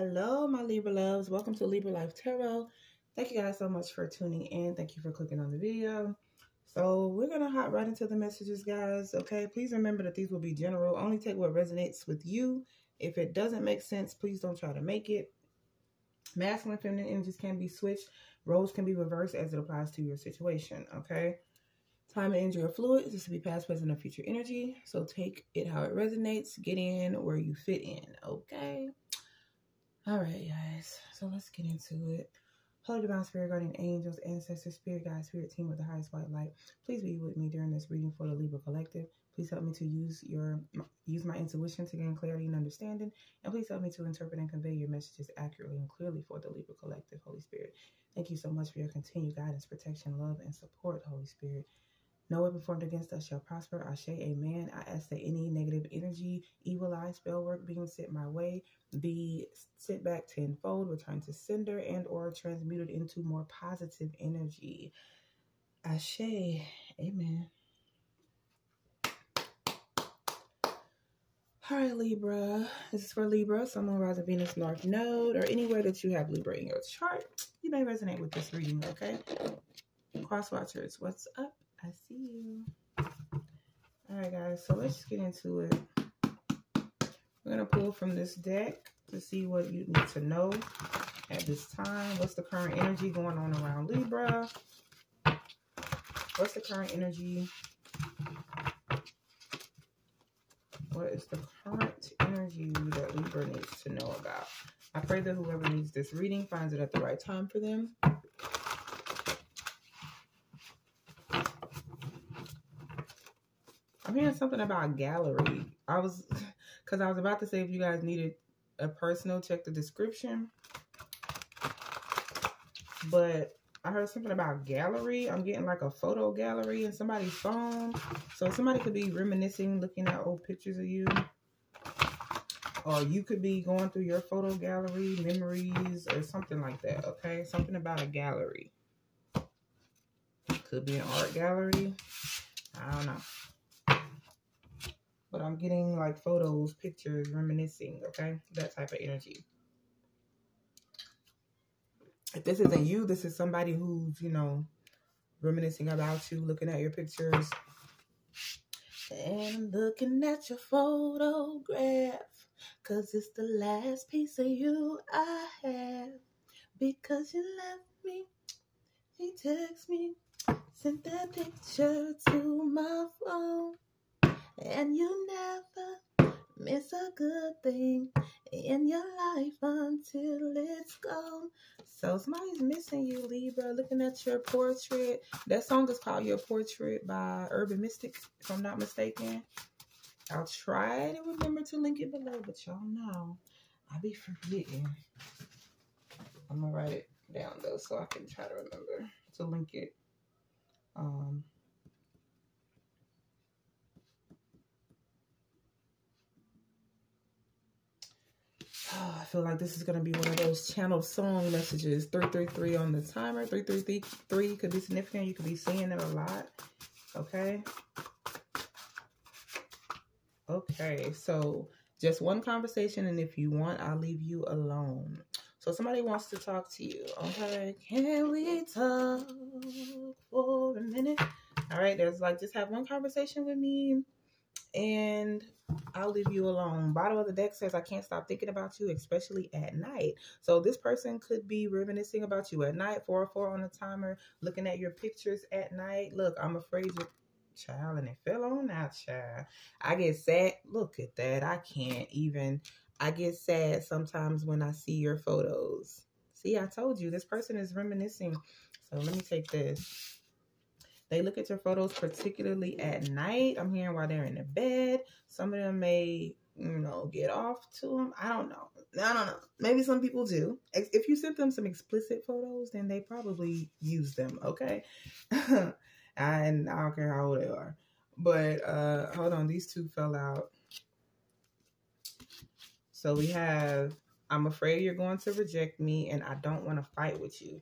Hello, my Libra loves. Welcome to Libra Life Tarot. Thank you guys so much for tuning in. Thank you for clicking on the video. So we're going to hop right into the messages, guys. Okay, please remember that these will be general. Only take what resonates with you. If it doesn't make sense, please don't try to make it. Masculine feminine energies can be switched. Roles can be reversed as it applies to your situation. Okay. Time and energy are fluid. This will be past, present, or future energy. So take it how it resonates. Get in where you fit in. Okay. All right, guys. So let's get into it. Holy Divine Spirit, Guardian Angels, Ancestors, Spirit Guide, Spirit Team with the highest white light. Please be with me during this reading for the Libra Collective. Please help me to use your use my intuition to gain clarity and understanding. And please help me to interpret and convey your messages accurately and clearly for the Libra Collective, Holy Spirit. Thank you so much for your continued guidance, protection, love, and support, Holy Spirit. No weapon formed against us shall prosper. Ashe, amen. I ask that any negative energy, evil eye, spell work being sent my way be sent back tenfold, returned to sender, and or transmuted into more positive energy. Ashe, amen. All right, Libra. This is for Libra, Sun, Moon, rising Venus North Node, or anywhere that you have Libra in your chart. You may resonate with this reading, okay? Cross watchers, what's up? I see you. All right, guys. So let's get into it. We're going to pull from this deck to see what you need to know at this time. What's the current energy going on around Libra? What's the current energy? What is the current energy that Libra needs to know about? I pray that whoever needs this reading finds it at the right time for them. I'm hearing something about gallery. I was, because I was about to say if you guys needed a personal, check the description. But I heard something about gallery. I'm getting like a photo gallery in somebody's phone. So somebody could be reminiscing, looking at old pictures of you. Or you could be going through your photo gallery, memories, or something like that, okay? Something about a gallery. Could be an art gallery. I don't know. But I'm getting like photos, pictures, reminiscing, okay? That type of energy. If this isn't you, this is somebody who's, you know, reminiscing about you, looking at your pictures. And looking at your photograph. Cause it's the last piece of you I have. Because you left me. He texted me. Sent that picture to my phone. And you never miss a good thing in your life until it's gone. So somebody's missing you, Libra, looking at your portrait. That song is called Your Portrait by Urban Mystic, if I'm not mistaken. I'll try to remember to link it below, but y'all know I be forgetting. I'm gonna write it down though so I can try to remember to link it. Um Oh, I feel like this is going to be one of those channel song messages. 333 on the timer. 333 could be significant. You could be seeing it a lot. Okay. Okay. So just one conversation. And if you want, I'll leave you alone. So somebody wants to talk to you. Okay. Can we talk for a minute? All right. There's like, just have one conversation with me and I'll leave you alone. Bottom of the deck says, I can't stop thinking about you, especially at night. So this person could be reminiscing about you at night, 404 on the timer, looking at your pictures at night. Look, I'm afraid you child and it fell on that child. I get sad. Look at that. I can't even. I get sad sometimes when I see your photos. See, I told you this person is reminiscing. So let me take this. They look at your photos particularly at night. I'm hearing while they're in the bed. Some of them may, you know, get off to them. I don't know. I don't know. Maybe some people do. If you sent them some explicit photos, then they probably use them, okay? and I don't care how old they are. But uh hold on, these two fell out. So we have I'm afraid you're going to reject me and I don't want to fight with you.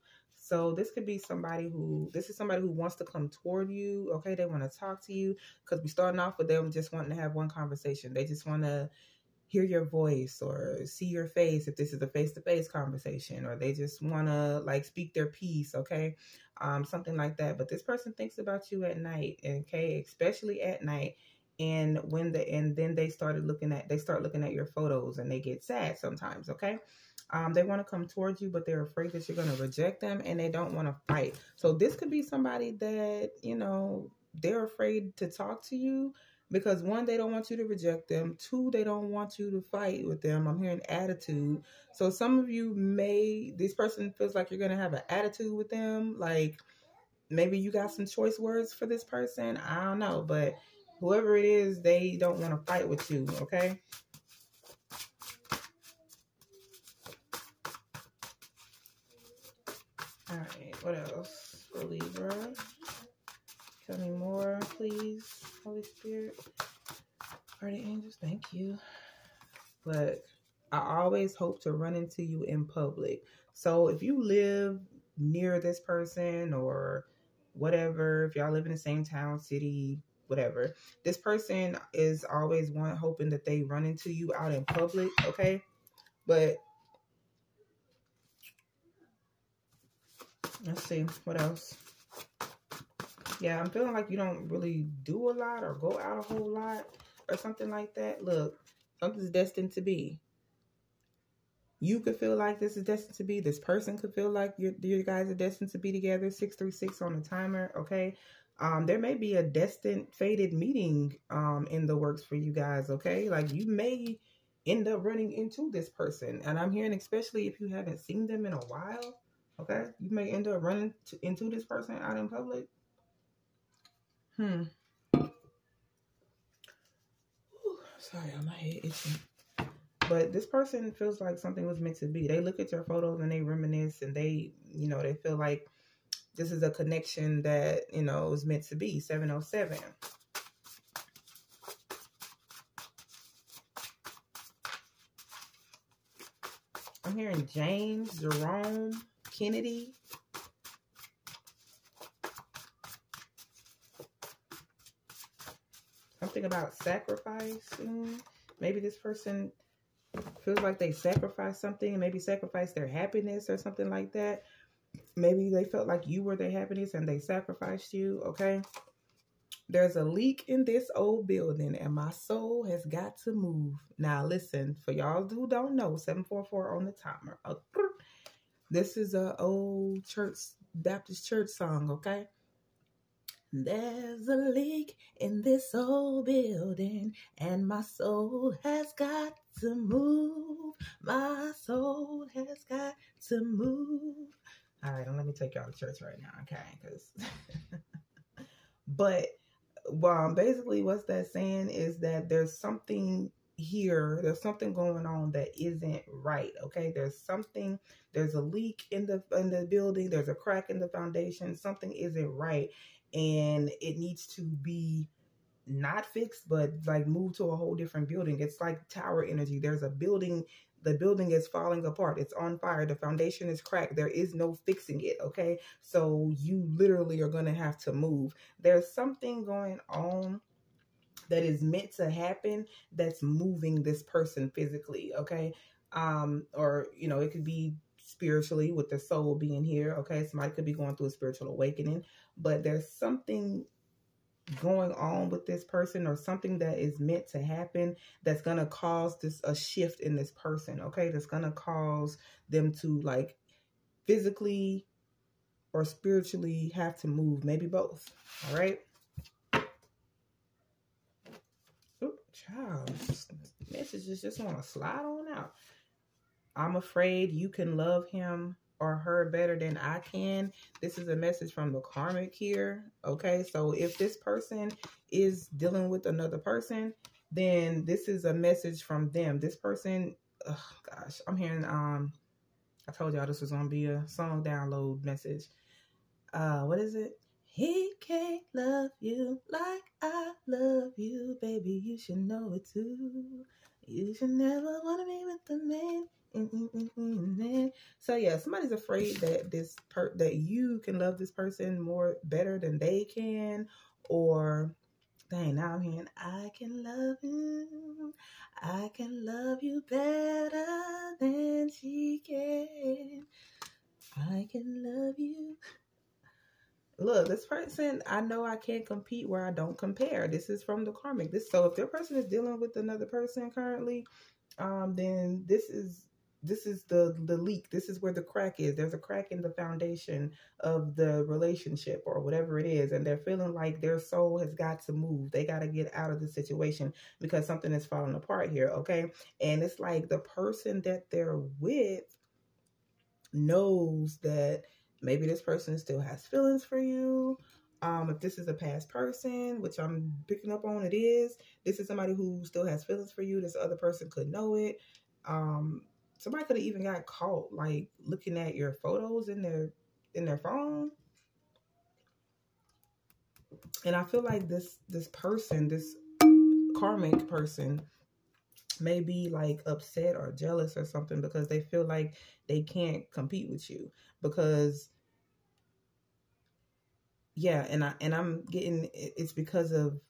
So this could be somebody who, this is somebody who wants to come toward you. Okay, they want to talk to you because we're starting off with them just wanting to have one conversation. They just want to hear your voice or see your face if this is a face-to-face conversation or they just want to like speak their piece okay? Um something like that. But this person thinks about you at night okay? Especially at night. And when the and then they started looking at they start looking at your photos and they get sad sometimes okay um, they want to come towards you but they're afraid that you're going to reject them and they don't want to fight so this could be somebody that you know they're afraid to talk to you because one, they don't want you to reject them. Two, they don't want you to fight with them. I'm hearing attitude. So some of you may, this person feels like you're going to have an attitude with them. Like maybe you got some choice words for this person. I don't know. But whoever it is, they don't want to fight with you. Okay. All right. What else Libra? Tell me more, please, Holy Spirit. Party angels, thank you. But I always hope to run into you in public. So if you live near this person or whatever, if y'all live in the same town, city, whatever, this person is always one hoping that they run into you out in public, okay? But let's see what else yeah, I'm feeling like you don't really do a lot or go out a whole lot or something like that. Look, something's destined to be. You could feel like this is destined to be. This person could feel like you you guys are destined to be together. 636 on the timer, okay? Um, there may be a destined, fated meeting um, in the works for you guys, okay? Like you may end up running into this person. And I'm hearing, especially if you haven't seen them in a while, okay? You may end up running to, into this person out in public. Hmm. Ooh, sorry, my head itching. But this person feels like something was meant to be. They look at your photos and they reminisce and they, you know, they feel like this is a connection that, you know, was meant to be. 707. I'm hearing James, Jerome, Kennedy, something about sacrificing. Maybe this person feels like they sacrificed something, and maybe sacrificed their happiness or something like that. Maybe they felt like you were their happiness and they sacrificed you, okay? There's a leak in this old building and my soul has got to move. Now listen, for y'all who don't know, 744 on the timer. Uh, This is a old church, Baptist church song, okay? There's a leak in this old building, and my soul has got to move. My soul has got to move. All right, let me take y'all to church right now, okay? Because, but, well, basically, what's that saying is that there's something here there's something going on that isn't right okay there's something there's a leak in the in the building there's a crack in the foundation something isn't right and it needs to be not fixed, but like moved to a whole different building. It's like tower energy. There's a building, the building is falling apart. It's on fire. The foundation is cracked. There is no fixing it. Okay. So you literally are to have to move. There's something going on that is meant to happen that's moving this person physically. Okay. Um, or, you know, it could be spiritually with the soul being here. Okay. Somebody could be going through a spiritual awakening but there's something going on with this person or something that is meant to happen that's going to cause this a shift in this person okay that's going to cause them to like physically or spiritually have to move maybe both all right oh child messages just want to slide on out i'm afraid you can love him or her better than I can. This is a message from the karmic here. Okay, so if this person is dealing with another person, then this is a message from them. This person, oh gosh, I'm hearing, um, I told y'all this was to be a song download message. Uh, what is it? He can't love you like I love you, baby. You should know it too. You should never want to be with the man so yeah, somebody's afraid that this per that you can love this person more better than they can, or Dang, now I'm hearing, I can love you. I can love you better than she can. I can love you. Look, this person, I know I can't compete where I don't compare. This is from the karmic. This so if their person is dealing with another person currently, um, then this is this is the the leak this is where the crack is there's a crack in the foundation of the relationship or whatever it is and they're feeling like their soul has got to move they got to get out of the situation because something is falling apart here okay and it's like the person that they're with knows that maybe this person still has feelings for you um, if this is a past person, which I'm picking up on, it is. This is somebody who still has feelings for you. This other person could know it. Um, somebody could have even got caught like looking at your photos in their in their phone and i feel like this this person this karmic person may be like upset or jealous or something because they feel like they can't compete with you because yeah and i and i'm getting it's because of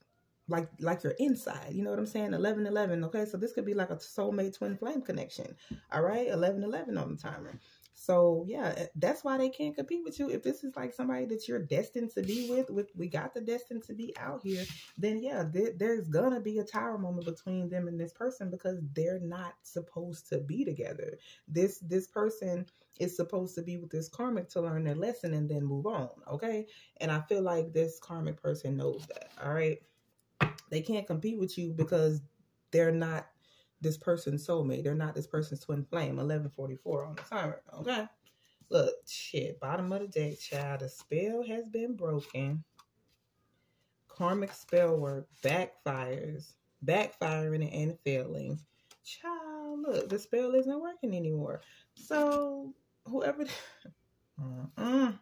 like like your inside. You know what I'm saying? 11 11. Okay, so this could be like a soulmate twin flame connection. All right, 11 11 on the timer. So yeah, eh, that's why they can't compete with you. If this is like somebody that you're destined to be with, with we got the destined to be out here, then yeah, there, there's gonna be a tower moment between them and this person because they're not supposed to be together. This this person is supposed to be with this karmic to learn their lesson and then move on. Okay, and I feel like this karmic person knows that. All right. They can't compete with you because they're not this person's soulmate. They're not this person's twin flame. 1144 on the timer. Okay. Look, shit. Bottom of the deck, child. The spell has been broken. Karmic spell work backfires. Backfiring and failing. Child, look, the spell isn't working anymore. So, whoever. uh-uh.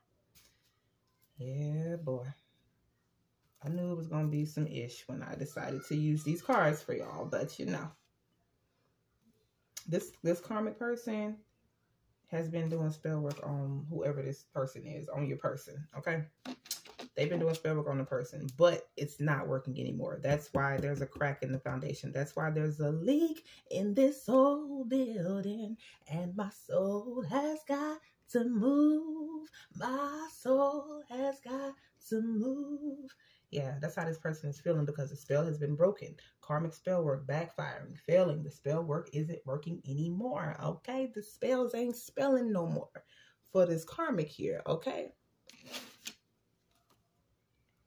Yeah, boy. I knew it was going to be some ish when I decided to use these cards for y'all, but you know. This this karmic person has been doing spell work on whoever this person is, on your person, okay? They've been doing spell work on the person, but it's not working anymore. That's why there's a crack in the foundation. That's why there's a leak in this soul building, and my soul has got to move. My soul has got to move. Yeah, that's how this person is feeling because the spell has been broken. Karmic spell work backfiring, failing. The spell work isn't working anymore. Okay, the spells ain't spelling no more for this karmic here. Okay.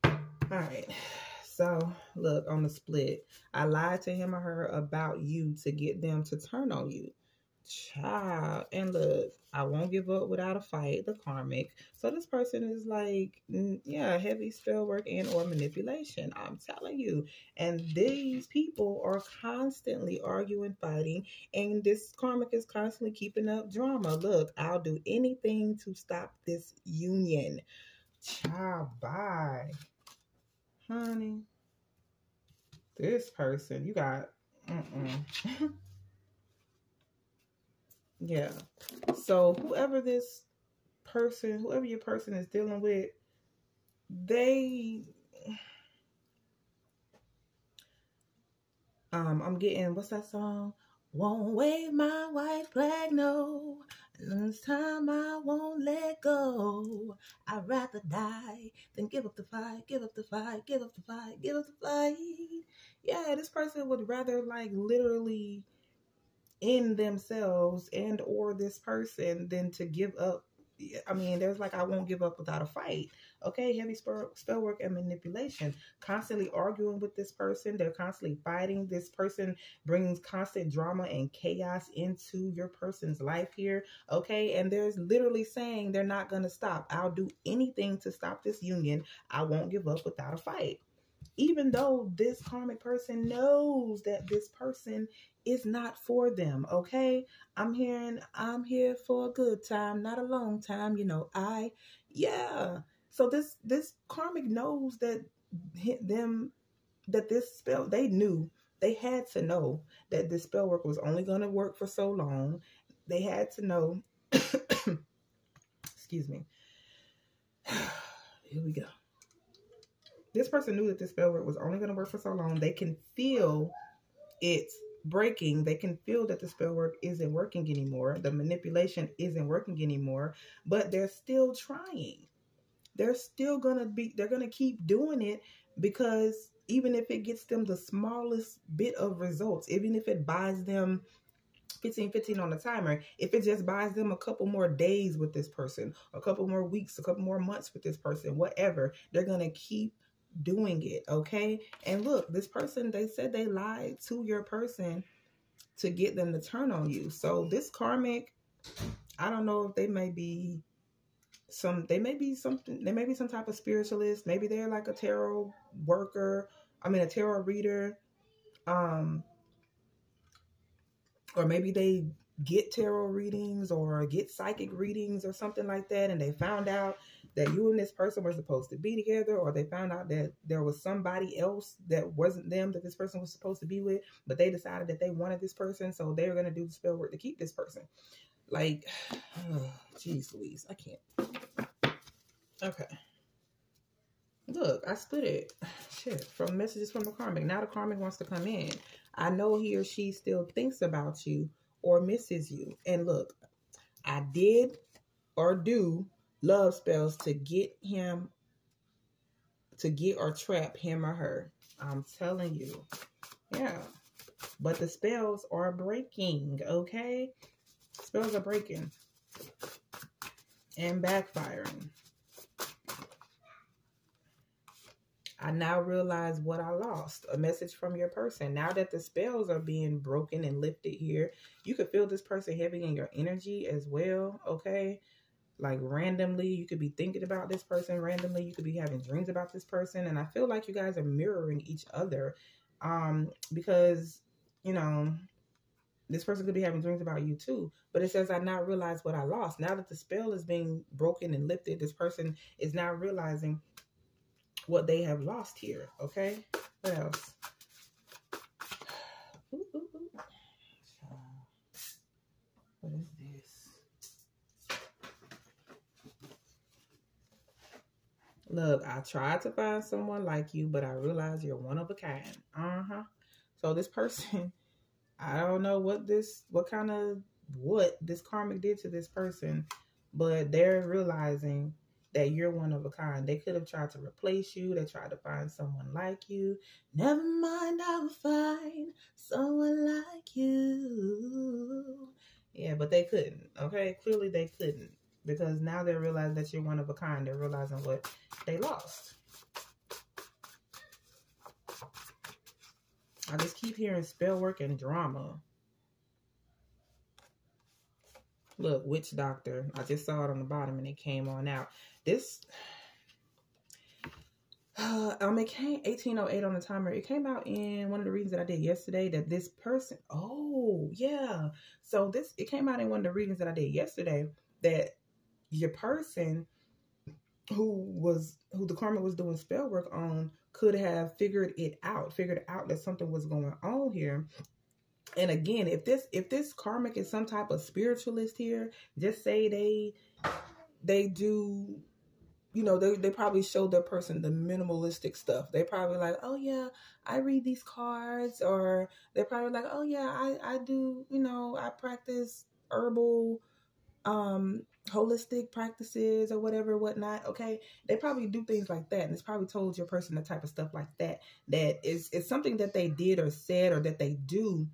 All right. So, look on the split. I lied to him or her about you to get them to turn on you. Child. And look, I won't give up without a fight, the karmic. So this person is like, yeah, heavy spell work and or manipulation. I'm telling you. And these people are constantly arguing, fighting, and this karmic is constantly keeping up drama. Look, I'll do anything to stop this union. Child, bye. Honey. This person, you got, mm-mm. Yeah. So whoever this person, whoever your person is dealing with, they um I'm getting what's that song? Won't wave my white flag, no. This time I won't let go. I'd rather die than give up the fight, give up the fight, give up the fight, give up the fight. Yeah, this person would rather like literally in themselves and or this person than to give up I mean, there's like, I won't give up without a fight. Okay, heavy spell, spell work and manipulation. Constantly arguing with this person. They're constantly fighting. This person brings constant drama and chaos into your person's life here. Okay, and there's literally saying they're not going to stop. I'll do anything to stop this union. I won't give up without a fight even though this karmic person knows that this person is not for them okay? I'm hearing i'm here for a good time not a long time you know i yeah. So this this karmic knows that them that this spell they knew they had to know that this spell work was only going to work for so long. They had to know excuse me. Here we go this person knew that this spell work was only going to work for so long. They can feel it's breaking. They can feel that the spell work isn't working anymore. The manipulation isn't working anymore, but they're still trying. They're still going to be, they're going to keep doing it because even if it gets them the smallest bit of results, even if it buys them 15 15 on the timer if it just buys them a couple more days with this person a couple more weeks a couple more months with this person whatever they're gonna keep doing it okay? And look this person they said they lied to your person to get them to turn on you. So this karmic i don't know if they may be some they may be something they may be some type of spiritualist. Maybe they're like a tarot worker i mean a tarot reader. Um or maybe they get tarot readings or get psychic readings or something like that and they found out that you and this person were supposed to be together or they found out that there was somebody else that wasn't them that this person was supposed to be with but they decided that they wanted this person so they're going to do the spell work to keep this person. Like jeez oh, louise i can't. Okay. Look i split it shit from messages from the karmic now the karmic wants to come in. I know he or she still thinks about you or misses you. And look, I did or do love spells to get him, to get or trap him or her. I'm telling you. Yeah. But the spells are breaking, okay? Spells are breaking and backfiring. I now realize what I lost. A message from your person. Now that the spells are being broken and lifted here, you could feel this person heavy in your energy as well. Okay. Like randomly, you could be thinking about this person randomly. You could be having dreams about this person. And I feel like you guys are mirroring each other. Um, because, you know, this person could be having dreams about you too. But it says, I now realize what I lost. Now that the spell is being broken and lifted, this person is now realizing what they have lost here. Okay. What else? What is this? Look, I tried to find someone like you, but I realized you're one of a kind. Uh-huh. So this person, I don't know what this, what kind of, what this karmic did to this person, but they're realizing that you're one of a kind. They could have tried to replace you. They tried to find someone like you. Never mind, I will find someone like you. Yeah, but they couldn't. Okay, clearly they couldn't because now they realize that you're one of a kind. They're realizing what they lost. I just keep hearing spell work and drama. Look, witch doctor. I just saw it on the bottom and it came on out. This, uh, um, it came 1808 on the timer. It came out in one of the readings that I did yesterday that this person, oh, yeah. So this, it came out in one of the readings that I did yesterday that your person who was, who the karma was doing spell work on could have figured it out, figured out that something was going on here and again if this if this karmic is some type of spiritualist here just say they they do you know, they, they probably show their person the minimalistic stuff. They probably like, oh yeah, I read these cards, or they're probably like, oh yeah, I, I do, you know, I practice herbal, um, holistic practices or whatever, whatnot. Okay. They probably do things like that. And it's probably told your person the type of stuff like that, that is, it's something that they did or said, or that they do,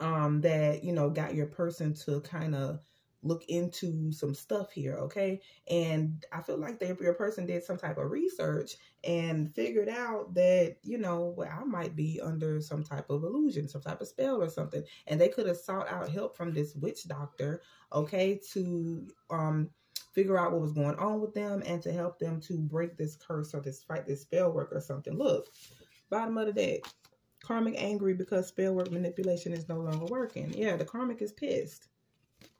um, that, you know, got your person to kind of, look into some stuff here, okay? And I feel like the your person did some type of research and figured out that, you know, well, I might be under some type of illusion, some type of spell or something. And they could have sought out help from this witch doctor, okay, to um figure out what was going on with them and to help them to break this curse or this fight this spell work or something. Look, bottom of the deck. Karmic angry because spell work manipulation is no longer working. Yeah, the karmic is pissed.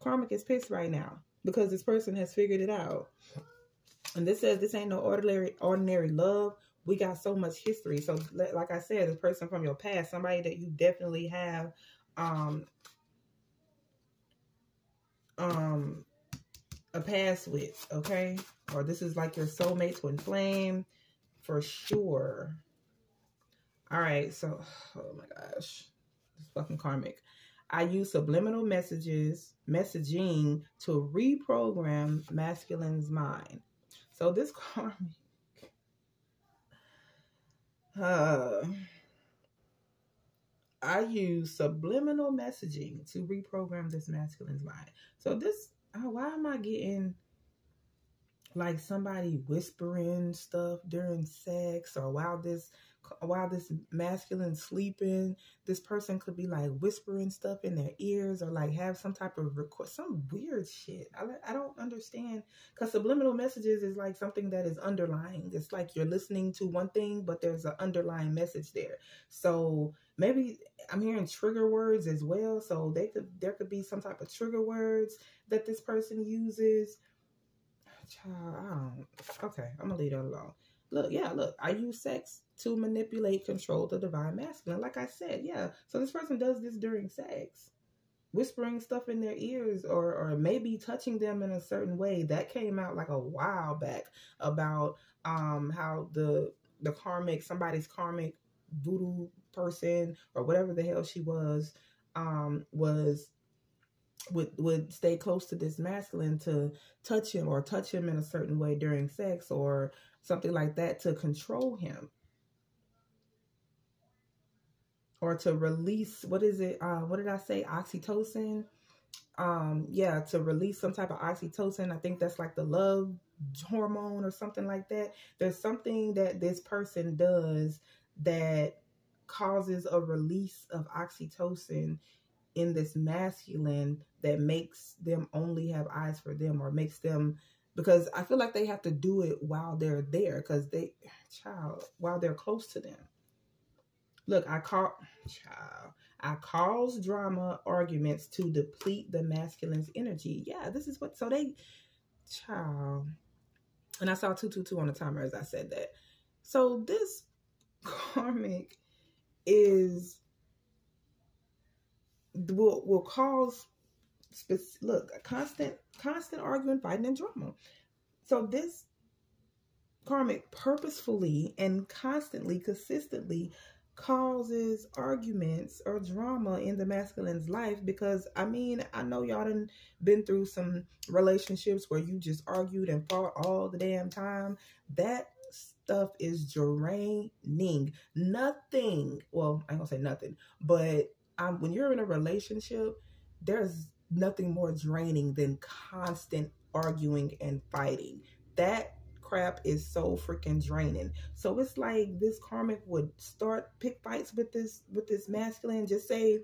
Karmic is pissed right now because this person has figured it out. And this says this ain't no ordinary ordinary love. We got so much history. So like I said, this person from your past, somebody that you definitely have um um a past with, okay? Or this is like your soulmate twin flame, for sure. All right, so oh my gosh, this fucking karmic. I use subliminal messages, messaging to reprogram masculine's mind. So this karmic, uh, I use subliminal messaging to reprogram this masculine's mind. So this, uh, why am I getting like somebody whispering stuff during sex or while this while this masculine sleeping, this person could be like whispering stuff in their ears or like have some type of record, some weird shit. I, I don't understand because subliminal messages is like something that is underlying. It's like you're listening to one thing, but there's an underlying message there. So maybe I'm hearing trigger words as well. So they could there could be some type of trigger words that this person uses. Child. Okay, I'm gonna leave that alone. Look, yeah, look, I use sex to manipulate, control the divine masculine. Like I said, yeah. So this person does this during sex, whispering stuff in their ears or, or maybe touching them in a certain way. That came out like a while back about um how the the karmic, somebody's karmic voodoo person or whatever the hell she was, um, was would would stay close to this masculine to touch him or touch him in a certain way during sex or something like that to control him. Or to release what is it uh what did i say? Oxytocin? Um yeah to release some type of oxytocin. I think that's like the love hormone or something like that. There's something that this person does that causes a release of oxytocin in this masculine that makes them only have eyes for them or makes them because I feel like they have to do it while they're there because they, child, while they're close to them. Look, I call, child, I cause drama arguments to deplete the masculine's energy. Yeah, this is what, so they, child, and I saw 222 on the timer as I said that. So this karmic is, will, will cause look, constant, constant arguing, fighting, and drama. So this karmic purposefully and constantly, consistently causes arguments or drama in the masculine's life because I mean I know y'all done been through some relationships where you just argued and fought all the damn time. That stuff is draining. Nothing, well, I ain't gonna say nothing, but um, when you're in a relationship, there's nothing more draining than constant arguing and fighting. That crap is so freaking draining. So it's like this karmic would start pick fights with this with this masculine. Just say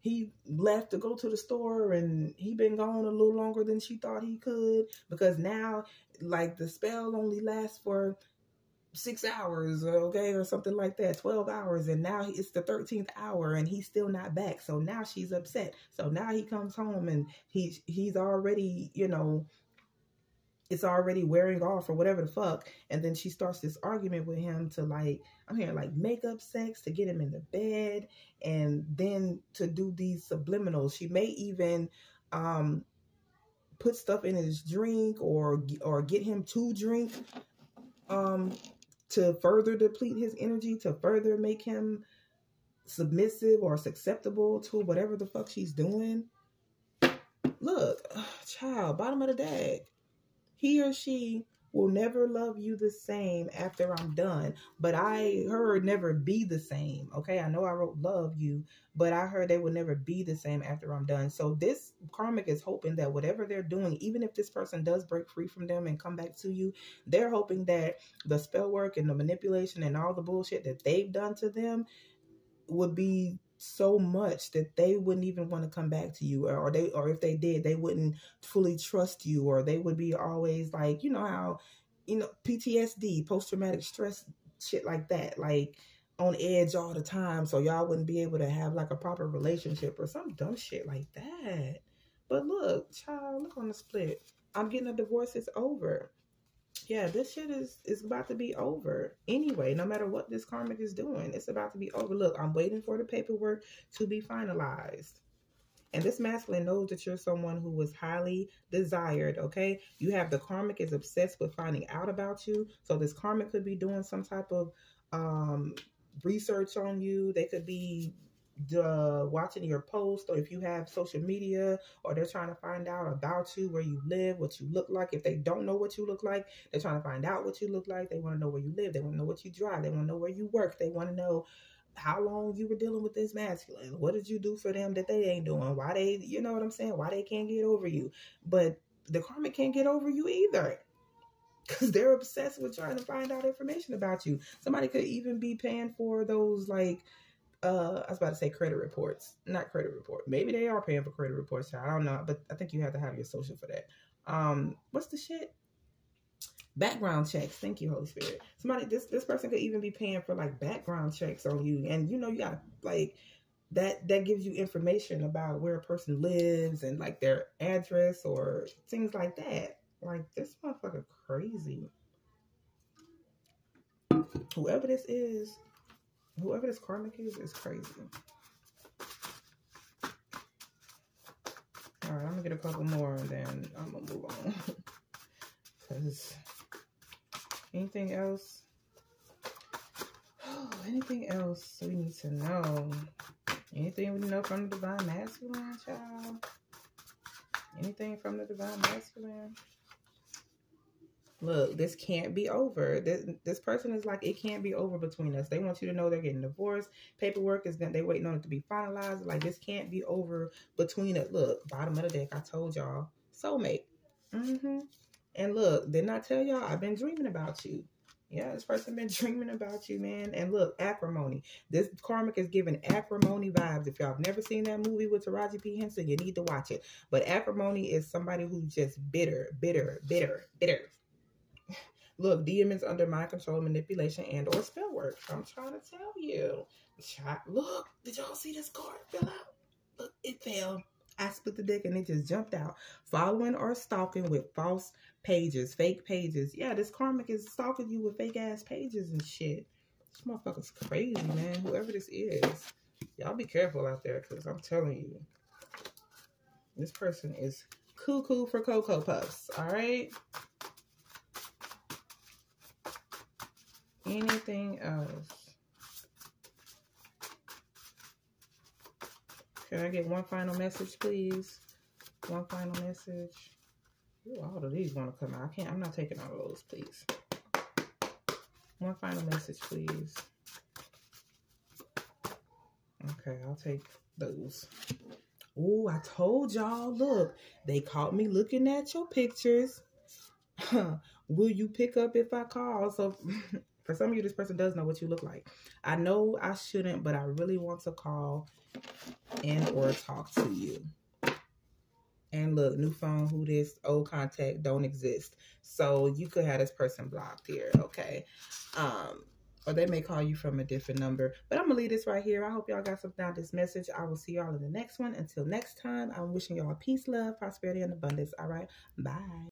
he left to go to the store and he been gone a little longer than she thought he could because now like the spell only lasts for six hours, okay, or something like that, 12 hours. And now it's the 13th hour and he's still not back. So now she's upset. So now he comes home and he's, he's already, you know, it's already wearing off or whatever the fuck. And then she starts this argument with him to like, I'm hearing like makeup sex to get him in the bed and then to do these subliminals. She may even, um, put stuff in his drink or or get him to drink um to further deplete his energy, to further make him submissive or susceptible to whatever the fuck she's doing. Look, child, bottom of the deck. He or she will never love you the same after I'm done. But I heard never be the same. Okay. I know I wrote love you, but I heard they will never be the same after I'm done. So this karmic is hoping that whatever they're doing, even if this person does break free from them and come back to you, they're hoping that the spell work and the manipulation and all the bullshit that they've done to them would be so much that they wouldn't even want to come back to you or, they or if they did they wouldn't fully trust you or they would be always like you know how you know PTSD post traumatic stress shit like that like on edge all the time so y'all wouldn't be able to have like a proper relationship or some dumb shit like that. But look child look on the split. I'm getting a divorce it's over yeah, this shit is is about to be over anyway. No matter what this karmic is doing, it's about to be over. Look, I'm waiting for the paperwork to be finalized. And this masculine knows that you're someone who was highly desired, okay? You have the karmic is obsessed with finding out about you. So this karmic could be doing some type of um, research on you. They could be uh, watching your post or if you have social media or they're trying to find out about you, where you live, what you look like. If they don't know what you look like, they're trying to find out what you look like. They want to know where you live. They want to know what you drive. They want to know where you work. They want to know how long you were dealing with this masculine. What did you do for them that they ain't doing? Why they, you know what I'm saying? Why they can't get over you? But the karmic can't get over you either because they're obsessed with trying to find out information about you. Somebody could even be paying for those like uh I was about to say credit reports. Not credit report. Maybe they are paying for credit reports. I don't know, but I think you have to have your social for that. Um what's the shit? Background checks. Thank you, Holy Spirit. Somebody this this person could even be paying for like background checks on you. And you know you got like that that gives you information about where a person lives and like their address or things like that. Like this motherfucker crazy. Whoever this is, whoever this karmic is, is crazy. All right, I'm gonna get a couple more and then I'm gonna move on. Cause anything else? Oh, anything else we need to know? Anything we know from the divine masculine, child? Anything from the divine masculine? Look, this can't be over. This this person is like, it can't be over between us. They want you to know they're getting divorced. Paperwork is done. They waiting on it to be finalized. Like this can't be over between it. Look, bottom of the deck. I told y'all, soulmate. Mm-hmm. And look, didn't I tell y'all? I've been dreaming about you. Yeah, this person been dreaming about you, man. And look, acrimony. This karmic is giving acrimony vibes. If y'all have never seen that movie with Taraji P. Henson, you need to watch it. But acrimony is somebody who's just bitter, bitter, bitter, bitter. Look, demons under my control, manipulation, and or spell work. I'm trying to tell you. Look, did y'all see this card fill out? Look, it fell. I split the deck and it just jumped out. Following or stalking with false pages, fake pages. Yeah, this karmic is stalking you with fake ass pages and shit. This motherfucker's crazy, man. Whoever this is. Y'all be careful out there because I'm telling you. This person is cuckoo for Cocoa Puffs. All right? Anything else? Can I get one final message, please? One final message. Ooh, all of these want to come out. I can't. I'm not taking all of those, please. One final message, please. Okay, I'll take those. Oh, I told y'all. Look, they caught me looking at your pictures. Will you pick up if I call? So For some of you, this person does know what you look like. I know I shouldn't, but I really want to call and or talk to you. And look, new phone, who this, old contact, don't exist. So you could have this person blocked here, okay? Um, or they may call you from a different number. But I'm to leave this right here. I hope y'all got something out of this message. I will see y'all in the next one. Until next time, I'm wishing y'all peace, love, prosperity, and abundance. All right? Bye.